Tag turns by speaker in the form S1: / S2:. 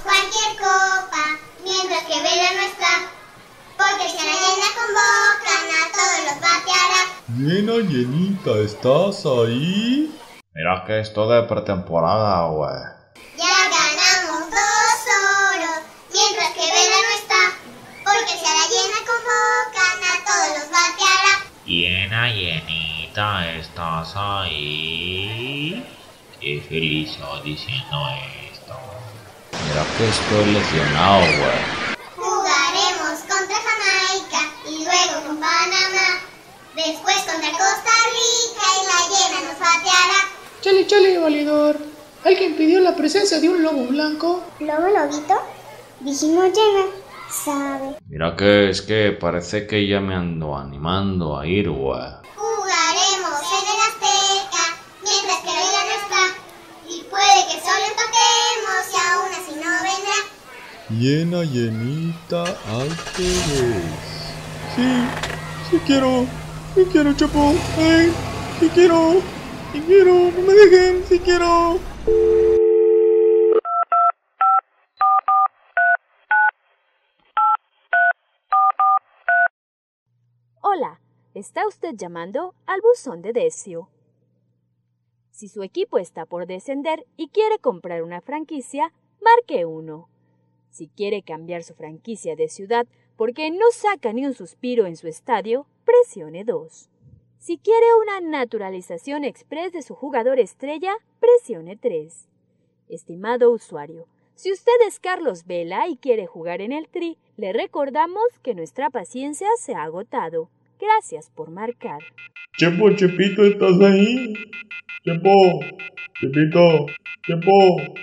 S1: Cualquier copa mientras que Vela no está. Porque si la llena convocan a todos los bateará.
S2: Llena, llenita, ¿estás ahí?
S3: Mira que esto de pretemporada, güey.
S1: Ya ganamos dos oros mientras que Vela no está. Porque si a la llena convocan a todos los bateará.
S3: Llena, llenita, ¿estás ahí? Qué feliz soy diciendo esto. Mira que estoy lesionado, güey.
S1: Jugaremos contra Jamaica y luego con Panamá. Después contra Costa Rica y la llena nos bateará.
S4: Chale, chale, valedor. ¿Alguien pidió la presencia de un lobo blanco?
S1: ¿Lobo lobito? Dijimos llena. Sabe.
S3: Mira que es que parece que ya me ando animando a ir, güey.
S2: Llena, llenita, al revés. Sí, sí quiero, sí quiero, Chapo. Ay, sí quiero, sí quiero, no me dejen, sí quiero.
S5: Hola, está usted llamando al buzón de Decio. Si su equipo está por descender y quiere comprar una franquicia, marque 1. Si quiere cambiar su franquicia de ciudad porque no saca ni un suspiro en su estadio, presione 2. Si quiere una naturalización express de su jugador estrella, presione 3. Estimado usuario, si usted es Carlos Vela y quiere jugar en el Tri, le recordamos que nuestra paciencia se ha agotado. Gracias por marcar.
S2: Chepo, Chepito, ¿estás ahí? Chepo, Chepito, Chepo.